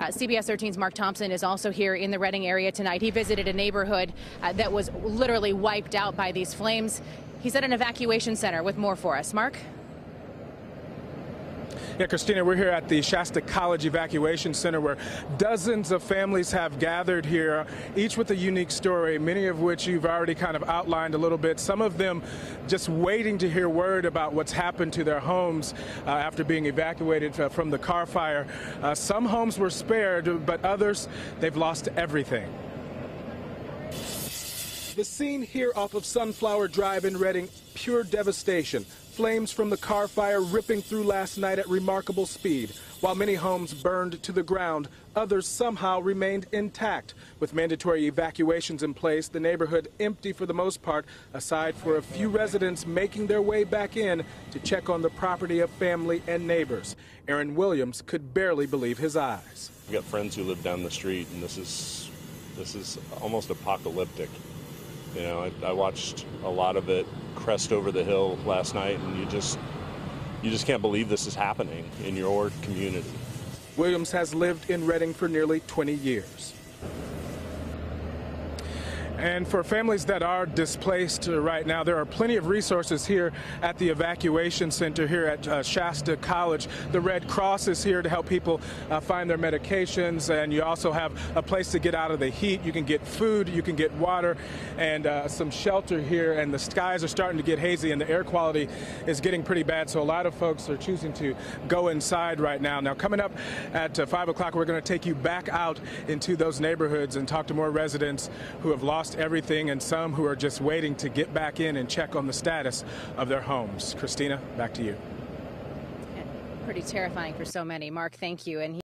Uh, CBS 13's Marc Thompson is also here in the Redding area tonight. He visited a neighborhood uh, that was literally wiped out by these flames. He's at an evacuation center with more for us. Marc? Yeah, Christina, we're here at the Shasta College Evacuation Center where dozens of families have gathered here, each with a unique story, many of which you've already kind of outlined a little bit. Some of them just waiting to hear word about what's happened to their homes uh, after being evacuated uh, from the Carr fire. Uh, some homes were spared, but others, they've lost everything. The scene here off of Sunflower Drive in Redding, pure devastation. Flames from the Carr fire ripping through last night at remarkable speed. While many homes burned to the ground, others somehow remained intact. With mandatory evacuations in place, the neighborhood empty for the most part, aside for a few residents making their way back in to check on the property of family and neighbors. Aaron Williams could barely believe his eyes. I've got friends who live down the street, and this is this is almost apocalyptic. You know, I, I, watched a lot of it crest over the hill last night, and you just you just can't believe this is happening in your community. Williams has lived in Redding for nearly 20 years. And for families that are displaced right now, there are plenty of resources here at the evacuation center here at uh, Shasta College. The Red Cross is here to help people uh, find their medications, and you also have a place to get out of the heat. You can get food, you can get water, and uh, some shelter here. And the skies are starting to get hazy, and the air quality is getting pretty bad. So a lot of folks are choosing to go inside right now. Now, coming up at uh, 5 o'clock, we're going to take you back out into those neighborhoods and talk to more residents who have lost lost everything and some who are just waiting to get back in and check on the status of their homes. Christina, back to you. Pretty terrifying for so many. Marc, thank you. And